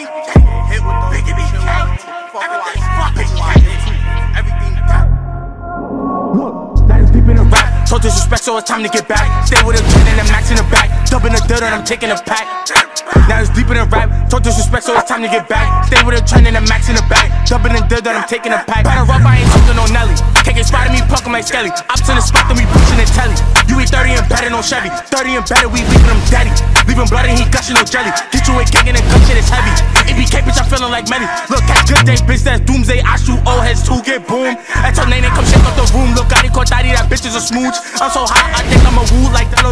Everything hit with the Biggie be Everything fucking Everything Look, that is deep in the rap. So disrespect, so it's time to get back. Stay with a kid and the max in the back. Dubbing the dirt and I'm taking a pack. Now it's deep in the rap. So disrespect, so it's time to get back. Stay with a trend and the max in the back. Dubbing the dirt and I'm taking a pack. Better up, I ain't talking no Nelly. Can't get spotted, me pucking my skelly. Ops in the spot, then we pushing the telly. You eat 30 and better, no Chevy. 30 and better, we leaving them daddy. Leaving blood and he gushing no jelly. Get you a gang and the like many. Look, at good day, bitch, that's doomsday. I shoot old heads to get boom. I tell Nene, come shake up the room. Look, I caught that bitch is a smooch. I'm so hot, I think I'm a woo like that.